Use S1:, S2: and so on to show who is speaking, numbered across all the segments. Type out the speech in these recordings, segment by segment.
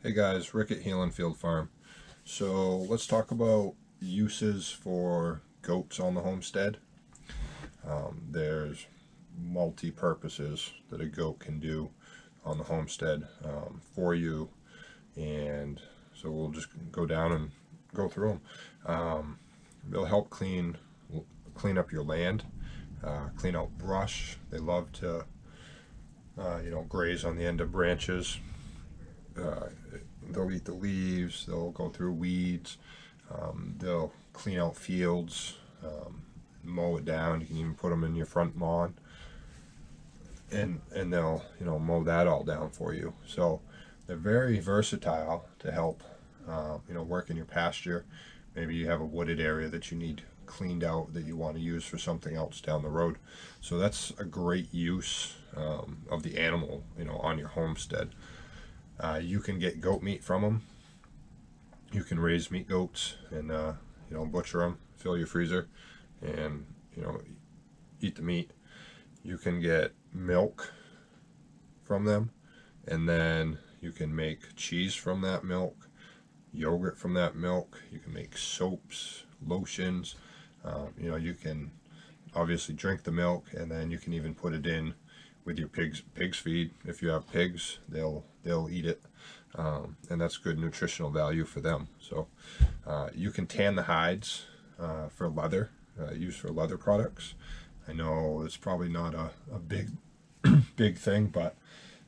S1: Hey guys, Rick at Healing Field Farm. So let's talk about uses for goats on the homestead. Um, there's multi-purposes that a goat can do on the homestead um, for you and so we'll just go down and go through them. Um, they'll help clean clean up your land, uh, clean out brush. They love to uh, you know graze on the end of branches uh, they'll eat the leaves, they'll go through weeds, um, they'll clean out fields, um, mow it down. You can even put them in your front lawn, and and they'll you know mow that all down for you. So they're very versatile to help uh, you know work in your pasture. Maybe you have a wooded area that you need cleaned out that you want to use for something else down the road. So that's a great use um, of the animal, you know, on your homestead. Uh, you can get goat meat from them. You can raise meat goats and uh, you know butcher them, fill your freezer, and you know eat the meat. You can get milk from them, and then you can make cheese from that milk, yogurt from that milk. You can make soaps, lotions. Um, you know you can obviously drink the milk, and then you can even put it in with your pigs pigs feed. If you have pigs, they'll they'll eat it, um, and that's good nutritional value for them. So uh, you can tan the hides uh, for leather, uh, used for leather products. I know it's probably not a, a big big thing, but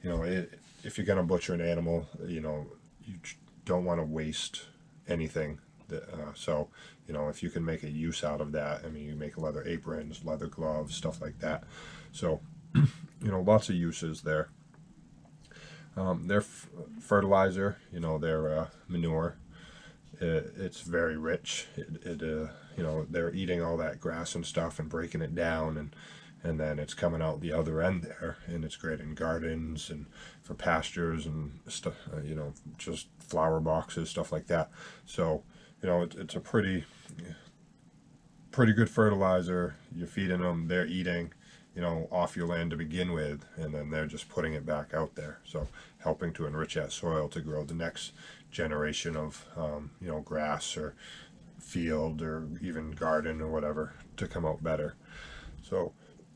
S1: you know it, if you're gonna butcher an animal, you know you don't want to waste anything that, uh, so you know if you can make a use out of that i mean you make leather aprons leather gloves stuff like that so you know, lots of uses there. Um, their fertilizer, you know, their uh, manure, it, it's very rich. It, it uh, you know, they're eating all that grass and stuff and breaking it down and and then it's coming out the other end there and it's great in gardens and for pastures and stuff uh, you know just flower boxes stuff like that so you know it, it's a pretty pretty good fertilizer you're feeding them they're eating you know, off your land to begin with, and then they're just putting it back out there. So helping to enrich that soil to grow the next generation of, um, you know, grass or field or even garden or whatever to come out better. So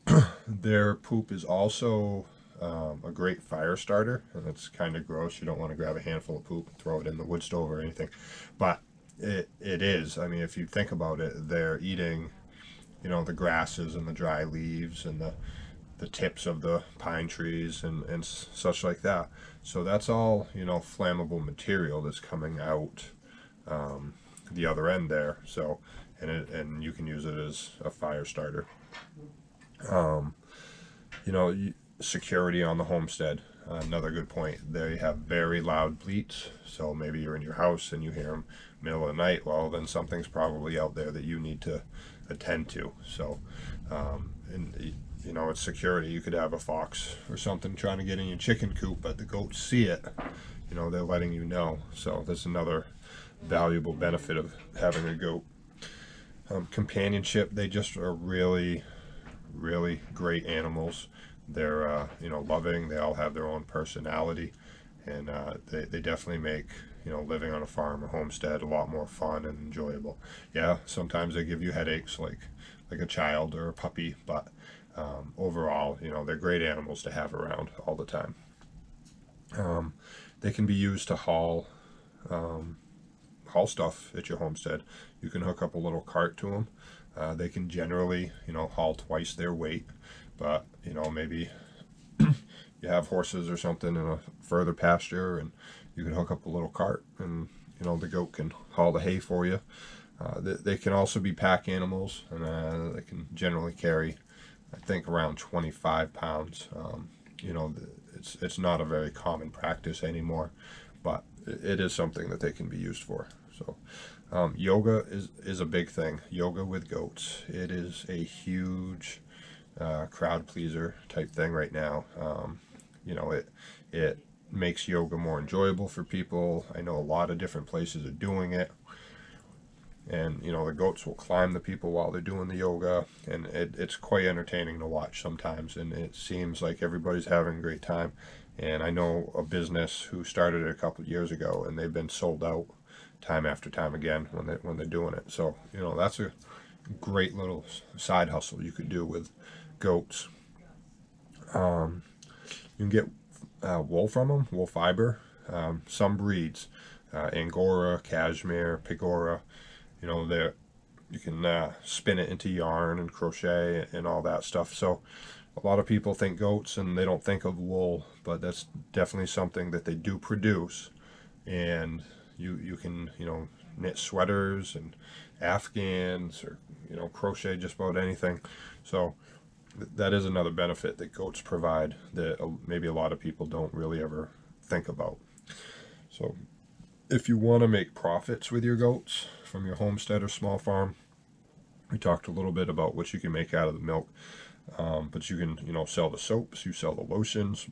S1: their poop is also um, a great fire starter, and it's kind of gross. You don't want to grab a handful of poop and throw it in the wood stove or anything, but it, it is. I mean, if you think about it, they're eating you know the grasses and the dry leaves and the the tips of the pine trees and, and such like that. So that's all, you know, flammable material that's coming out um, the other end there. So, and it, and you can use it as a fire starter. Um, you know, security on the homestead. Another good point. They have very loud bleats. So maybe you're in your house and you hear them middle of the night. Well, then something's probably out there that you need to attend to. So, um, and you know, it's security. You could have a fox or something trying to get in your chicken coop, but the goats see it. You know, they're letting you know. So that's another valuable benefit of having a goat. Um, companionship, they just are really, really great animals. They're, uh, you know, loving. They all have their own personality, and uh, they, they definitely make you know, living on a farm or homestead a lot more fun and enjoyable. Yeah, sometimes they give you headaches like like a child or a puppy, but um, overall, you know, they're great animals to have around all the time. Um, they can be used to haul um, haul stuff at your homestead. You can hook up a little cart to them. Uh, they can generally, you know, haul twice their weight, but you know, maybe you have horses or something in a further pasture and you can hook up a little cart and you know the goat can haul the hay for you. Uh, they, they, can also be pack animals and uh, they can generally carry I think around 25 pounds. Um, you know it's it's not a very common practice anymore but it is something that they can be used for. So um, yoga is is a big thing. Yoga with goats. It is a huge uh, crowd pleaser type thing right now. Um, you know it it makes yoga more enjoyable for people. I know a lot of different places are doing it. And, you know, the goats will climb the people while they're doing the yoga. And it, it's quite entertaining to watch sometimes. And it seems like everybody's having a great time. And I know a business who started it a couple of years ago, and they've been sold out time after time again when they when they're doing it. So you know that's a great little side hustle you could do with goats. Um, you can get uh, wool from them, wool fiber. Um, some breeds, uh, Angora, Cashmere, Pygora, you know, they you can uh, spin it into yarn and crochet and all that stuff. So a lot of people think goats and they don't think of wool, but that's definitely something that they do produce. And you you can you know knit sweaters and afghans or you know crochet just about anything. So that is another benefit that goats provide that maybe a lot of people don't really ever think about. So if you want to make profits with your goats from your homestead or small farm, we talked a little bit about what you can make out of the milk. Um, but you can, you know, sell the soaps, you sell the lotions,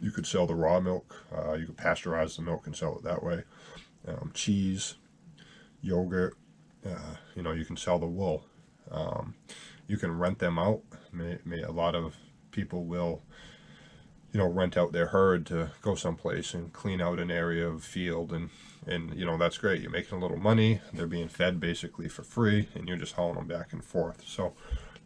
S1: you could sell the raw milk, uh, you could pasteurize the milk and sell it that way. Um, cheese, yogurt, uh, you know, you can sell the wool. Um, you can rent them out. May, may, a lot of people will, you know, rent out their herd to go someplace and clean out an area of field, and and you know that's great. You're making a little money. They're being fed basically for free, and you're just hauling them back and forth. So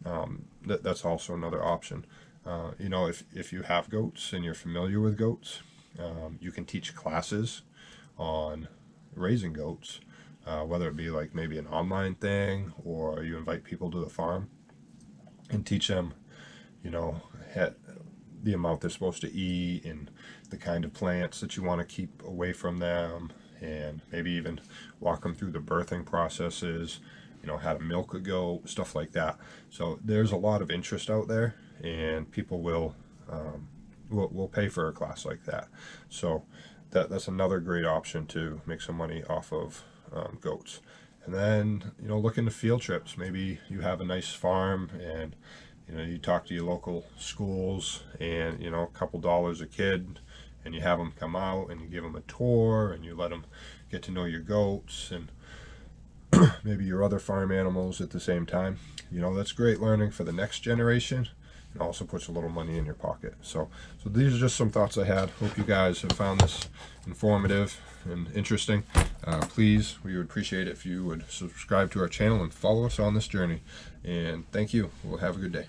S1: um, that, that's also another option. Uh, you know, if if you have goats and you're familiar with goats, um, you can teach classes on raising goats, uh, whether it be like maybe an online thing or you invite people to the farm and teach them, you know, the amount they're supposed to eat and the kind of plants that you want to keep away from them and maybe even walk them through the birthing processes, you know, how to milk a goat, stuff like that. So there's a lot of interest out there and people will, um, will, will pay for a class like that. So that, that's another great option to make some money off of um, goats. And then, you know, look into field trips. Maybe you have a nice farm and, you know, you talk to your local schools and, you know, a couple dollars a kid and you have them come out and you give them a tour and you let them get to know your goats and maybe your other farm animals at the same time. You know, that's great learning for the next generation and also puts a little money in your pocket. So, so these are just some thoughts I had. Hope you guys have found this informative and interesting. Uh, please, we would appreciate it if you would subscribe to our channel and follow us on this journey. And thank you. We'll have a good day.